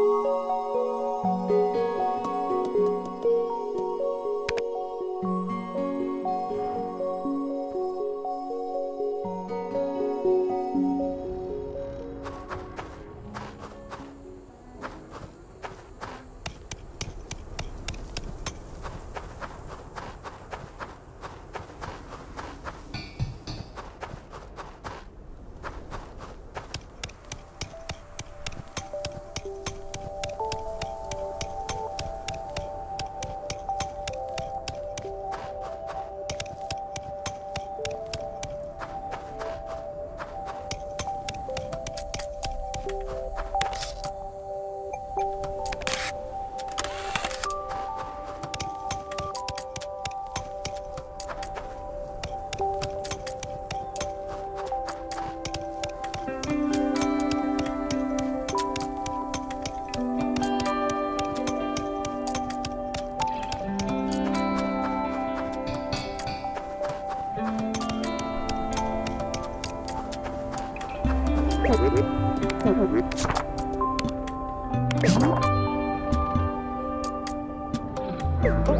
Música Oh.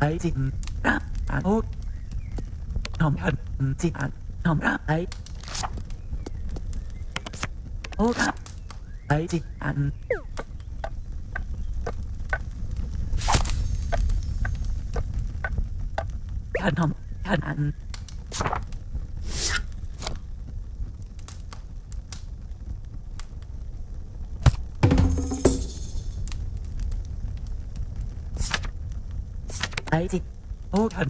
ấy gì? Ừ, ra à, ăn hốt không ăn ừ, gì? À, ăn không ra ấy ô, ra ấy chít ăn ช้จิตโอ้กัน